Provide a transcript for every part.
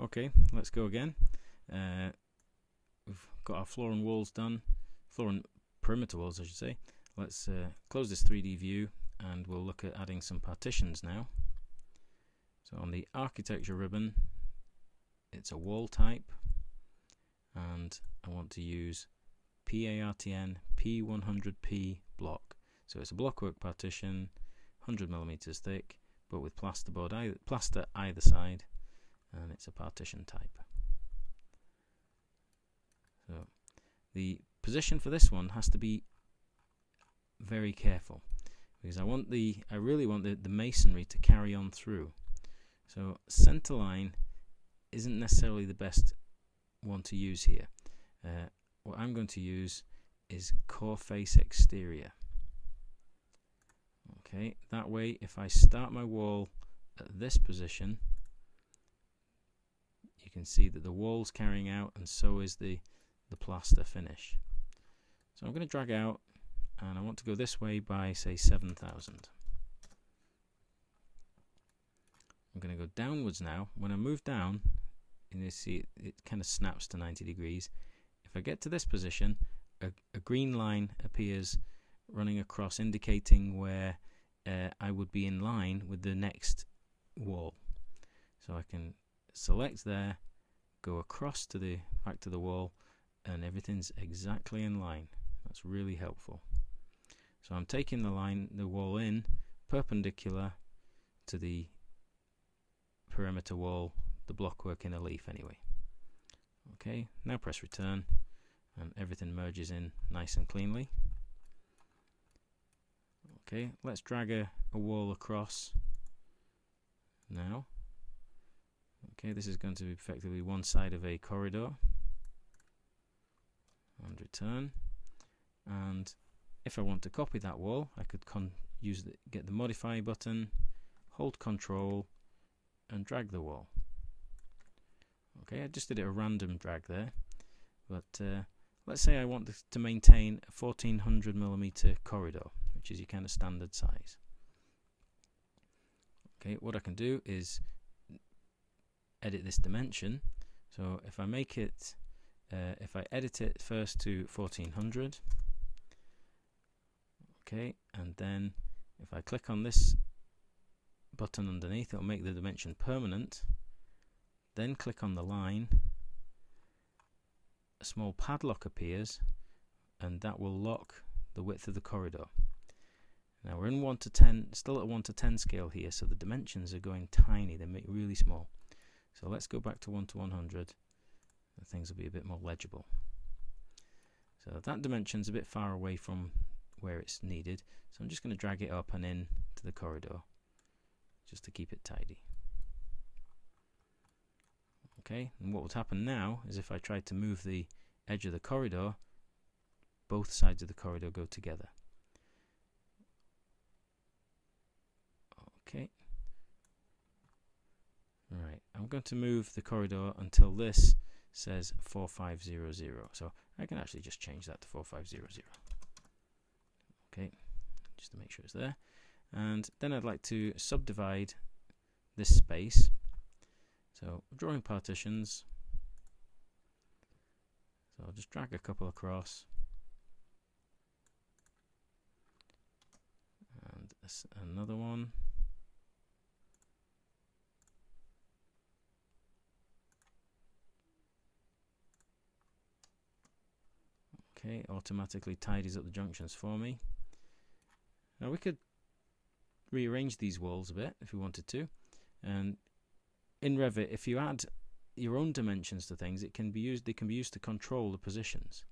Okay, let's go again. Uh, we've got our floor and walls done, floor and perimeter walls I should say. Let's uh, close this 3D view and we'll look at adding some partitions now. So on the architecture ribbon it's a wall type and I want to use PARTN P100P block. So it's a blockwork partition, 100 millimeters thick, but with plasterboard either, plaster either side, and it's a partition type. So the position for this one has to be very careful because I want the I really want the, the masonry to carry on through. So center line isn't necessarily the best one to use here. Uh, what I'm going to use is core face exterior. Okay, that way if I start my wall at this position, you can see that the wall's carrying out and so is the, the plaster finish. So I'm going to drag out and I want to go this way by say 7000. I'm going to go downwards now. When I move down, you see it, it kind of snaps to 90 degrees. If I get to this position, a, a green line appears running across indicating where uh, I would be in line with the next wall. So I can select there, go across to the back to the wall and everything's exactly in line. That's really helpful. So I'm taking the line, the wall in perpendicular to the perimeter wall the blockwork inner leaf anyway. Okay, now press return and everything merges in nice and cleanly. Okay, let's drag a, a wall across now. Okay, this is going to be effectively one side of a corridor. And return. And if I want to copy that wall, I could use the, get the modify button, hold control, and drag the wall. Okay, I just did a random drag there, but uh, let's say I want to maintain a 1400 millimeter corridor, which is your kind of standard size. Okay, what I can do is edit this dimension. So if I make it, uh, if I edit it first to 1400, okay, and then if I click on this button underneath, it'll make the dimension permanent. Then click on the line. A small padlock appears and that will lock the width of the corridor. Now we're in 1 to 10 still at 1 to 10 scale here so the dimensions are going tiny. They make really small so let's go back to 1 to 100 and things will be a bit more legible so that dimension's a bit far away from where it's needed so I'm just going to drag it up and in to the corridor just to keep it tidy Okay, and what would happen now is if I tried to move the edge of the corridor, both sides of the corridor go together. Okay. Right, I'm going to move the corridor until this says 4500. So I can actually just change that to 4500. Okay, just to make sure it's there. And then I'd like to subdivide this space so drawing partitions. So I'll just drag a couple across. And another one. Okay, automatically tidies up the junctions for me. Now we could rearrange these walls a bit if we wanted to. And in Revit, if you add your own dimensions to things, it can be used. They can be used to control the positions.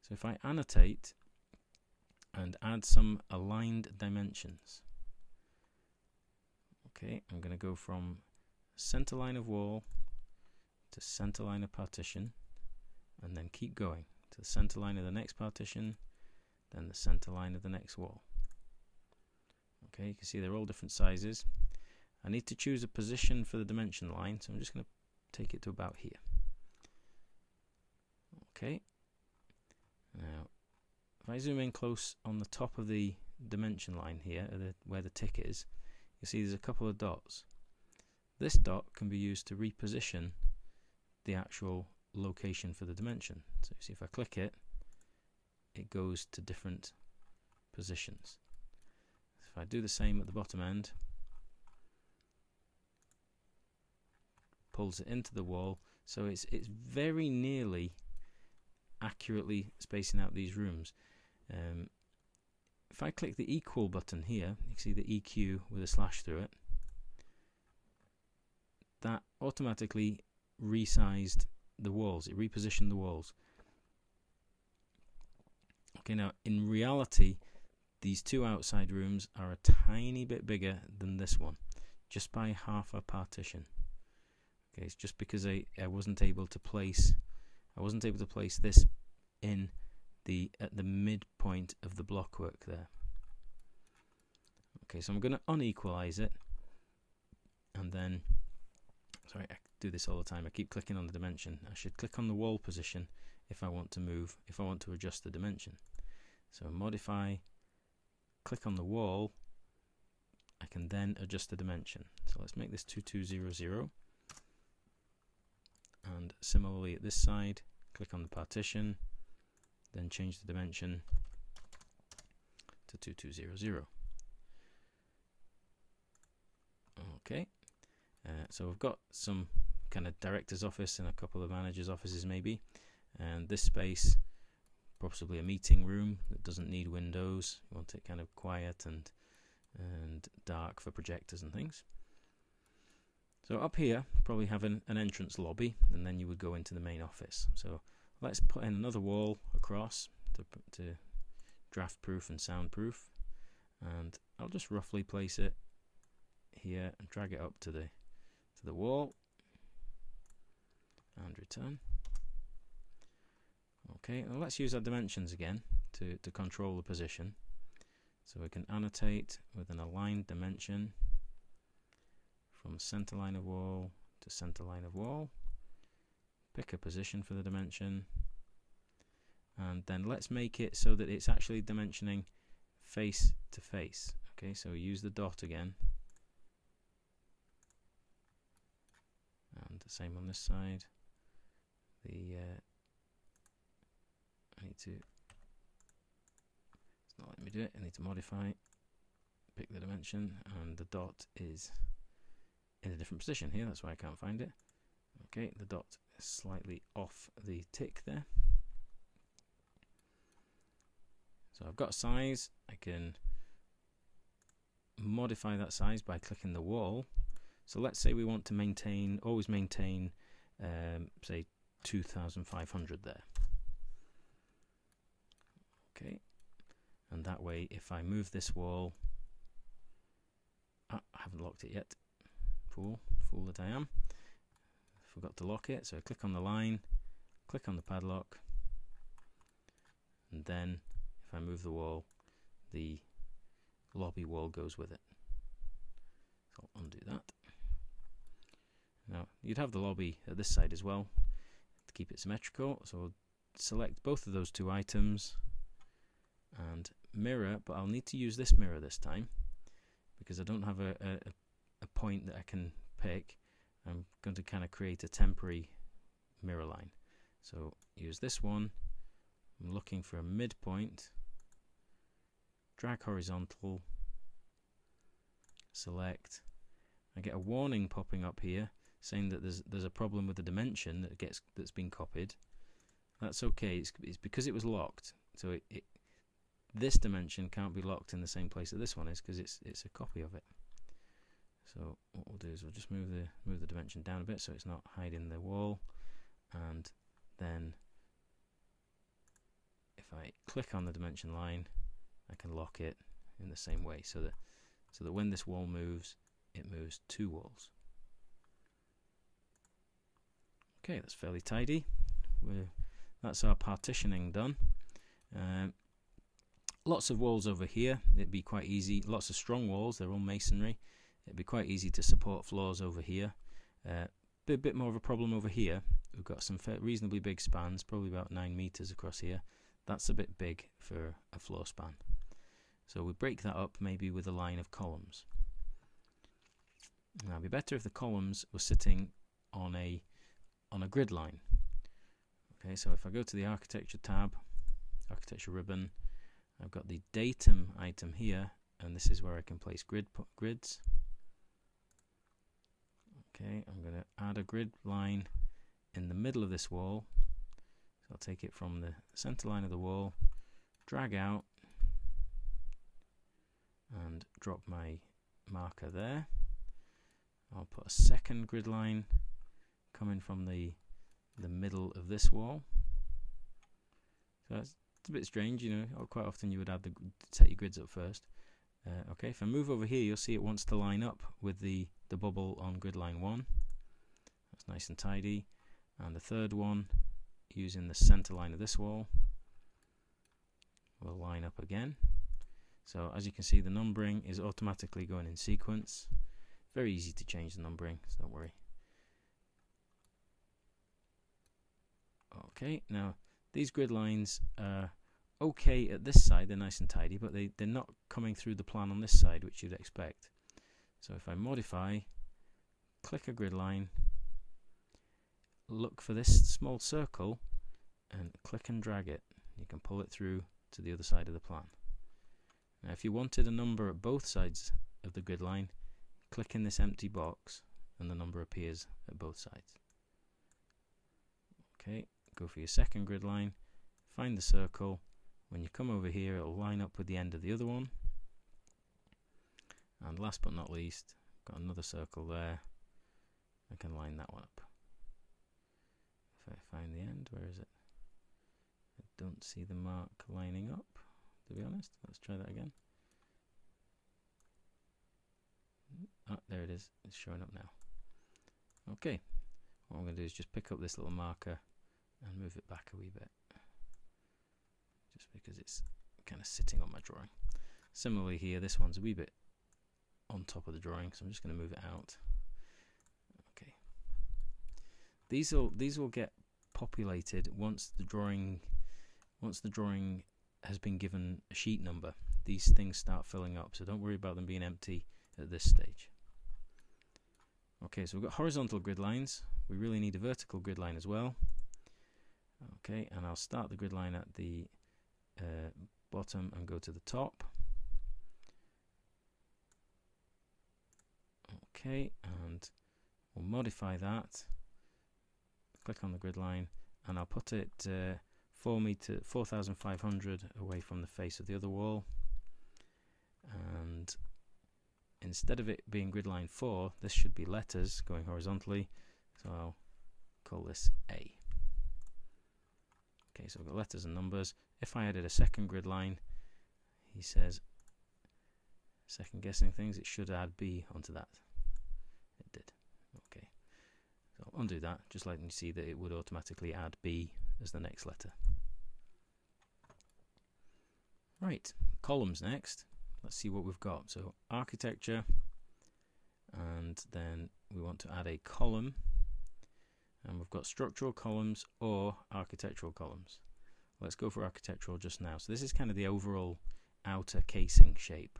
So if I annotate and add some aligned dimensions, okay, I'm going to go from center line of wall to center line of partition, and then keep going to the center line of the next partition, then the center line of the next wall. Okay, you can see they're all different sizes. I need to choose a position for the dimension line, so I'm just going to take it to about here. Okay. Now, if I zoom in close on the top of the dimension line here, uh, the, where the tick is, you see there's a couple of dots. this dot can be used to reposition the actual location for the dimension. So you see if I click it, it goes to different positions. If I do the same at the bottom end, pulls it into the wall, so it's it's very nearly accurately spacing out these rooms. Um, if I click the equal button here, you can see the EQ with a slash through it. That automatically resized the walls, it repositioned the walls. Okay, now in reality, these two outside rooms are a tiny bit bigger than this one, just by half a partition. Okay, it's just because I, I wasn't able to place I wasn't able to place this in the at the midpoint of the blockwork there. Okay, so I'm going to unequalize it, and then sorry, I do this all the time. I keep clicking on the dimension. I should click on the wall position if I want to move, if I want to adjust the dimension. So modify, click on the wall. I can then adjust the dimension. So let's make this 2200. And similarly at this side, click on the partition, then change the dimension to 2200. Okay, uh, so we've got some kind of director's office and a couple of managers' offices maybe, and this space possibly a meeting room that doesn't need windows. You want it kind of quiet and and dark for projectors and things. So up here, probably have an, an entrance lobby, and then you would go into the main office. So let's put in another wall across to, to draft proof and soundproof, and I'll just roughly place it here and drag it up to the to the wall and return. Okay, well, let's use our dimensions again to, to control the position. So we can annotate with an aligned dimension from center line of wall to center line of wall. Pick a position for the dimension. And then let's make it so that it's actually dimensioning face to face. Okay, so we use the dot again. And the same on this side. The uh, I need to, it's not letting me do it, I need to modify, pick the dimension, and the dot is in a different position here, that's why I can't find it. Okay, the dot is slightly off the tick there. So I've got a size, I can modify that size by clicking the wall. So let's say we want to maintain, always maintain, um, say 2500 there. Okay, and that way if I move this wall, ah, I haven't locked it yet, fool, fool that I am, forgot to lock it, so I click on the line, click on the padlock, and then if I move the wall, the lobby wall goes with it. So I'll undo that. Now, you'd have the lobby at this side as well keep it symmetrical, so select both of those two items and mirror, but I'll need to use this mirror this time because I don't have a, a, a point that I can pick. I'm going to kind of create a temporary mirror line. So use this one. I'm looking for a midpoint. Drag horizontal. Select. I get a warning popping up here saying that there's there's a problem with the dimension that gets that's been copied. That's okay. It's, it's because it was locked. So it, it this dimension can't be locked in the same place that this one is because it's it's a copy of it. So what we'll do is we'll just move the move the dimension down a bit so it's not hiding the wall, and then if I click on the dimension line, I can lock it in the same way so that so that when this wall moves, it moves two walls. Okay, that's fairly tidy. We're, that's our partitioning done. Um, lots of walls over here. It'd be quite easy. Lots of strong walls. They're all masonry. It'd be quite easy to support floors over here. Uh, a bit more of a problem over here. We've got some reasonably big spans, probably about 9 meters across here. That's a bit big for a floor span. So we break that up maybe with a line of columns. Now it'd be better if the columns were sitting on a on a grid line. Okay, so if I go to the architecture tab, architecture ribbon, I've got the datum item here, and this is where I can place grid grids. Okay, I'm going to add a grid line in the middle of this wall. So I'll take it from the center line of the wall, drag out, and drop my marker there. I'll put a second grid line coming from the the middle of this wall. So that's it's a bit strange, you know. Quite often you would add the set your grids up first. Uh, okay, if I move over here, you'll see it wants to line up with the the bubble on grid line one. That's nice and tidy. And the third one, using the center line of this wall, will line up again. So as you can see, the numbering is automatically going in sequence. Very easy to change the numbering, so don't worry. Okay, now these grid lines are okay at this side, they're nice and tidy, but they, they're not coming through the plan on this side, which you'd expect. So if I modify, click a grid line, look for this small circle, and click and drag it. You can pull it through to the other side of the plan. Now if you wanted a number at both sides of the grid line, click in this empty box and the number appears at both sides. Okay, go for your second grid line, find the circle, when you come over here it'll line up with the end of the other one. And last but not least got another circle there. I can line that one up. If I find the end where is it? I don't see the mark lining up to be honest. Let's try that again. Ah there it is. It's showing up now. Okay. What I'm going to do is just pick up this little marker and move it back a wee bit just because it's kind of sitting on my drawing. Similarly here, this one's a wee bit on top of the drawing, so I'm just going to move it out. Okay. These will these will get populated once the drawing once the drawing has been given a sheet number. These things start filling up, so don't worry about them being empty at this stage. Okay, so we've got horizontal grid lines. We really need a vertical grid line as well. Okay, and I'll start the grid line at the uh, bottom and go to the top. Okay, and we'll modify that. Click on the grid line, and I'll put it uh, 4 meter 4,500 away from the face of the other wall. And instead of it being grid line 4, this should be letters going horizontally. So I'll call this A. Okay, so I've got letters and numbers. If I added a second grid line, he says, second guessing things, it should add B onto that. It did. Okay. So I'll undo that, just letting you see that it would automatically add B as the next letter. Right, columns next. Let's see what we've got. So architecture, and then we want to add a column and we've got structural columns or architectural columns. Let's go for architectural just now. So this is kind of the overall outer casing shape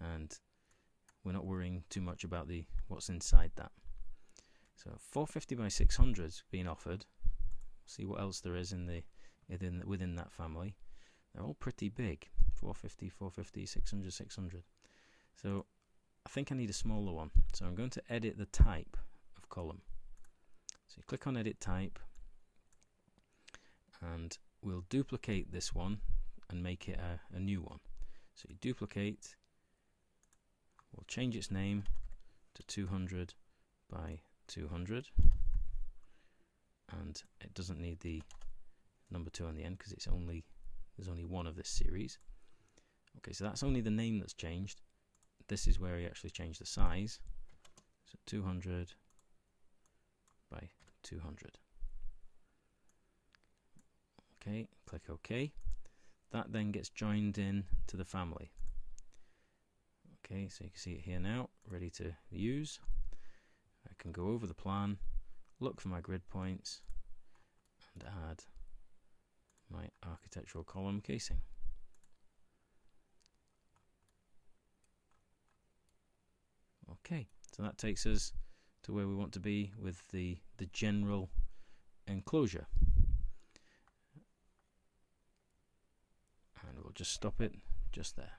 and we're not worrying too much about the what's inside that. So 450 by 600 is being offered. See what else there is in the within within that family. They're all pretty big. 450, 450, 600, 600. So I think I need a smaller one. So I'm going to edit the type of column. So you click on edit type and we'll duplicate this one and make it a, a new one. So you duplicate, we'll change its name to 200 by 200 and it doesn't need the number 2 on the end because it's only there's only one of this series. Okay, so that's only the name that's changed. This is where he actually changed the size. So 200 by 200. Okay, click OK. That then gets joined in to the family. Okay, so you can see it here now, ready to use. I can go over the plan, look for my grid points, and add my architectural column casing. Okay, So that takes us to where we want to be with the, the general enclosure. And we'll just stop it just there.